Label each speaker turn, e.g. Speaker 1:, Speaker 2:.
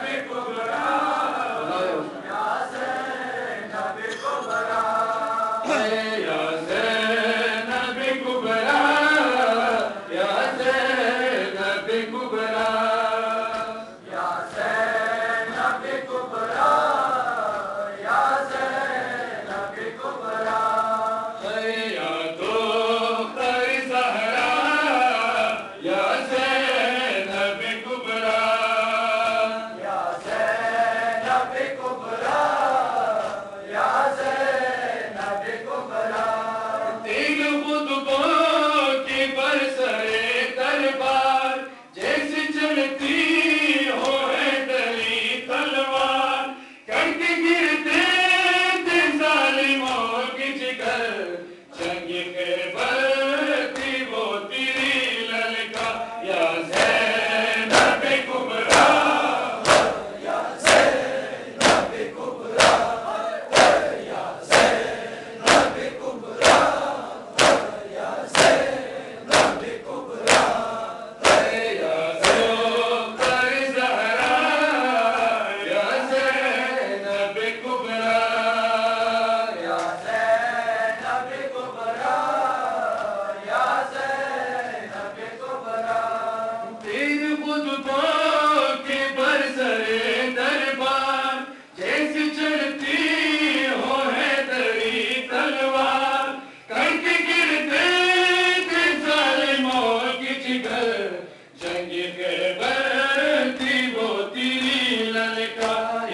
Speaker 1: Happy Jai